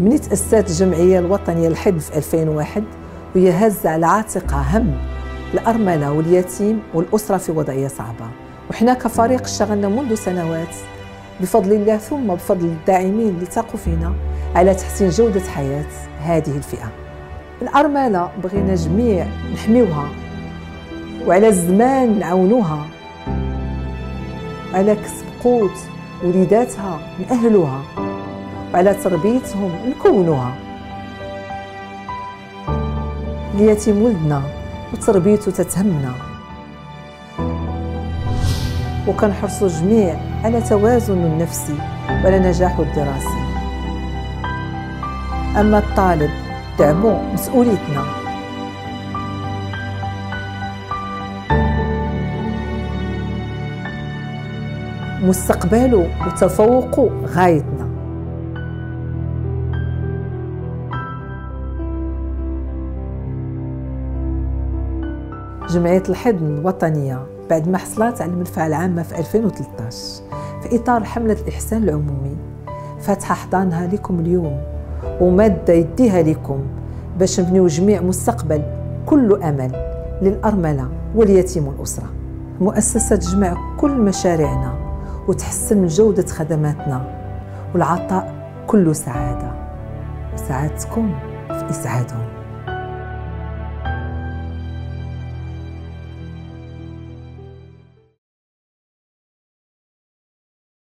من تأسست الجمعية الوطنية للحد في 2001 وهي هزة على عاتقها هم الأرملة واليتيم والأسرة في وضعية صعبة. وحنا كفريق اشتغلنا منذ سنوات. بفضل الله ثم بفضل الداعمين اللي تاقوا فينا على تحسين جودة حياة هذه الفئة. الأرملة بغينا جميع نحميوها وعلى الزمان نعاونوها. على كسب قوت وليداتها نأهلوها. وعلى تربيتهم نكونوها. اليتيم ولدنا وتربيته تتهمنا. وكنحرصوا الجميع على توازن النفسي وعلى نجاحه الدراسي أما الطالب دعمو مسؤوليتنا. مستقبله وتفوقه غايتنا. جمعية الحضن الوطنية بعد ما حصلت على المنفعة العامة في 2013 في إطار حملة الإحسان العمومي فاتحة حضانها لكم اليوم ومادة يديها لكم باش نبنيو جميع مستقبل كل أمل للأرملة واليتيم والأسرة. المؤسسة تجمع كل مشاريعنا وتحسن من جودة خدماتنا والعطاء كله سعادة. وسعادتكم في إسعادهم.